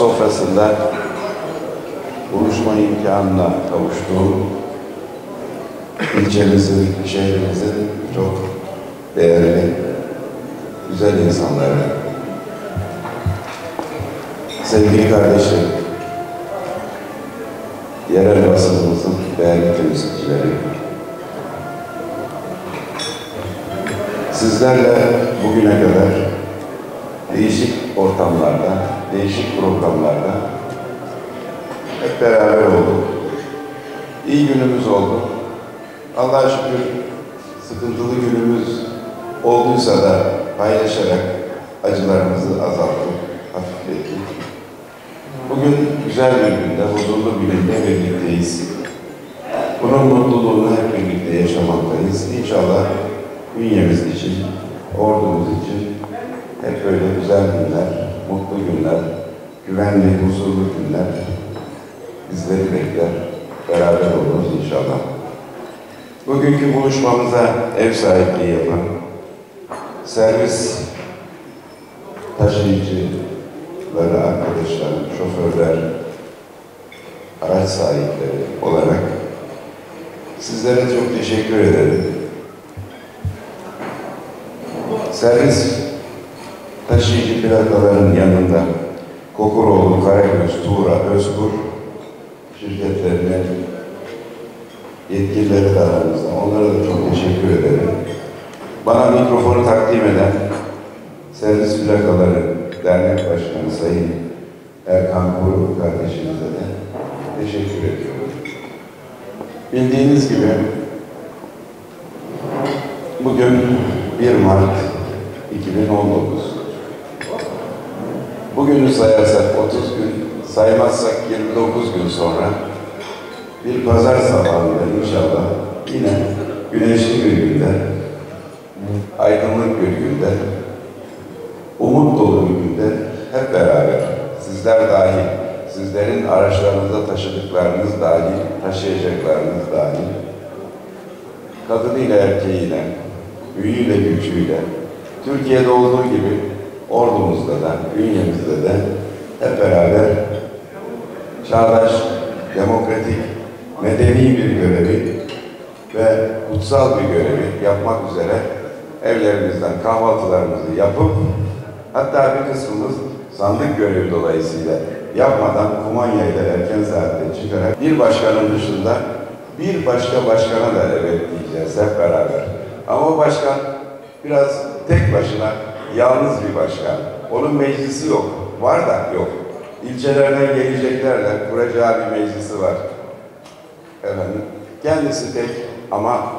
sofrasında buluşma imkanına kavuştuğum ilçemizin, şehrimizin çok değerli, güzel insanları, sevgili kardeşim, yerel basınımızın değerli temsilcileri, sizlerle bugüne kadar ortamlarda, değişik programlarda hep beraber olduk. İyi günümüz oldu. Allah'a şükür sıkıntılı günümüz olduysa da paylaşarak acılarımızı azalttık, hafiflettik. Bugün güzel bir günde, huzurlu bir günde birlikteyiz. Bunun mutluluğunu hep birlikte yaşamaktayız. İnşallah bünyemiz için, ordumuz için hep böyle güzel günler, mutlu günler, güvenli, huzurlu günler bizleri bekler. Beraber oluruz inşallah. Bugünkü buluşmamıza ev sahipliği yapan servis taşıyıcıları, arkadaşlar, şoförler, araç sahipleri olarak sizlere çok teşekkür ederim. Servis taşıyıcı plakaların yanında Kokuroğlu, Karagöz, Tuğra, Özkur şirketlerine yetkilileri de aramızda. Onlara da çok teşekkür ederim. Bana mikrofonu takdim eden Servis Plakaları Dernek Başkanı Sayın Erkan Kuru kardeşimize de teşekkür ediyorum. Bildiğiniz gibi bugün 1 Mart 2019. Bugünü sayarsak 30 gün, saymazsak 29 gün sonra bir pazar sabahında inşallah yine güneşli bir günde, aydınlık bir günde, umut dolu bir günde hep beraber, sizler dahil, sizlerin araçlarınızda taşıdıklarınız dahil, taşıyacaklarınız dahil, kadınıyla erkeğiyle, büyüğüyle güçüyle, Türkiye'de olduğu gibi ordumuzda da, bünyemizde de hep beraber çağdaş, demokratik, medeni bir görevi ve kutsal bir görevi yapmak üzere evlerimizden kahvaltılarımızı yapıp hatta bir kısmımız sandık görevi dolayısıyla yapmadan kumanya ile erken saatte çıkarak bir başkanın dışında bir başka başkana da evet diyeceğiz hep beraber. Ama o başkan biraz tek başına yalnız bir başkan. Onun meclisi yok. Var da yok. İlçelerden geleceklerle kuracağı bir meclisi var. Efendim, kendisi tek ama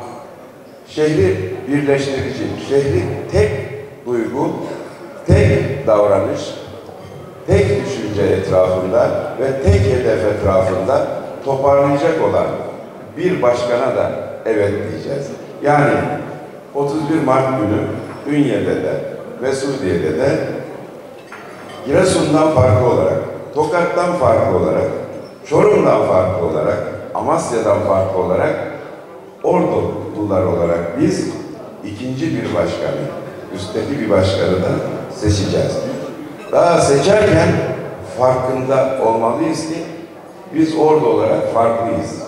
şehri birleştirici, şehri tek duygu, tek davranış, tek düşünce etrafında ve tek hedef etrafında toparlayacak olan bir başkana da evet diyeceğiz. Yani 31 Mart günü Ünye'de de ve Suudiye'de de Giresun'dan farklı olarak, Tokat'tan farklı olarak, Çorum'dan farklı olarak, Amasya'dan farklı olarak, Ordulular olarak biz ikinci bir başkanı, üstteki bir başkanı da seçeceğiz. Daha seçerken farkında olmalıyız ki biz ordu olarak farklıyız.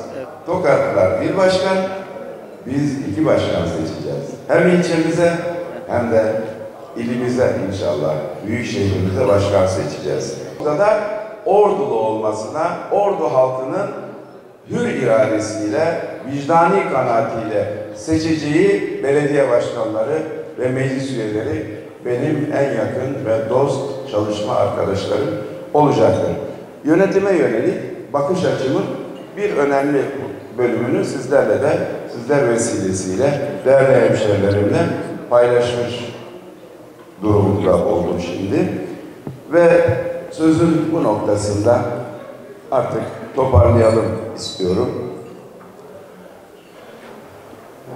Tokatlılar bir başkan, biz iki başkan seçeceğiz. Hem ilçemize hem de ilimize inşallah, büyük şehrimize başkan seçeceğiz. Burada da ordulu olmasına, ordu halkının hür iradesiyle, vicdani kanaatiyle seçeceği belediye başkanları ve meclis üyeleri benim en yakın ve dost çalışma arkadaşlarım olacaktır. Yönetime yönelik bakış açımın bir önemli bölümünü sizlerle de, sizler vesilesiyle değerli hemşehrilerimle paylaşmış durumda oldum şimdi. Ve sözün bu noktasında artık toparlayalım istiyorum.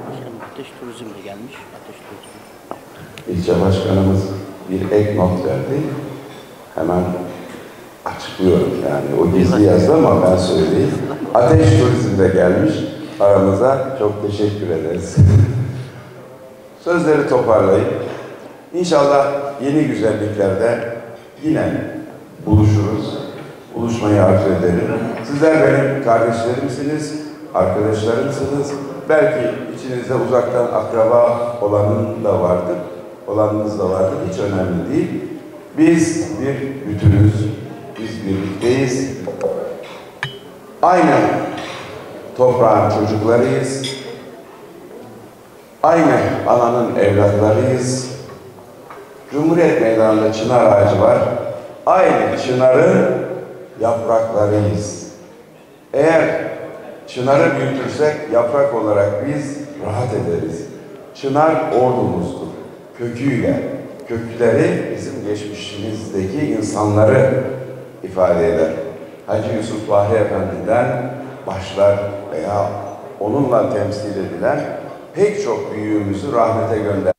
Başkanım Ateş Turizm de gelmiş. Ateş Turizm. İlçe başkanımız bir ek not verdi. Hemen açıklıyorum yani. O gizli yazdı ama ben söyleyeyim. Ateş Turizm de gelmiş aramıza. Çok teşekkür ederiz. Sözleri toparlayıp İnşallah yeni güzelliklerde yine buluşuruz. buluşmayı arzu ederim. Sizler benim kardeşlerimsiniz, arkadaşlarımsınız. Belki içinizde uzaktan akraba olanın da vardır, olanınız da vardır. Hiç önemli değil. Biz bir bütünüz, biz birlikteyiz. Aynı toprağın çocuklarıyız. Aynı ananın evlatlarıyız. Cumhuriyet Meydanı'nda çınar ağacı var. Aynı çınarın yapraklarıyız. Eğer çınarı büyütürsek yaprak olarak biz rahat ederiz. Çınar ordumuzdur. Köküyle, kökleri bizim geçmişimizdeki insanları ifade eder. Hacı Yusuf Bahri Efendi'den başlar veya onunla temsil edilen pek çok büyüğümüzü rahmete gönder.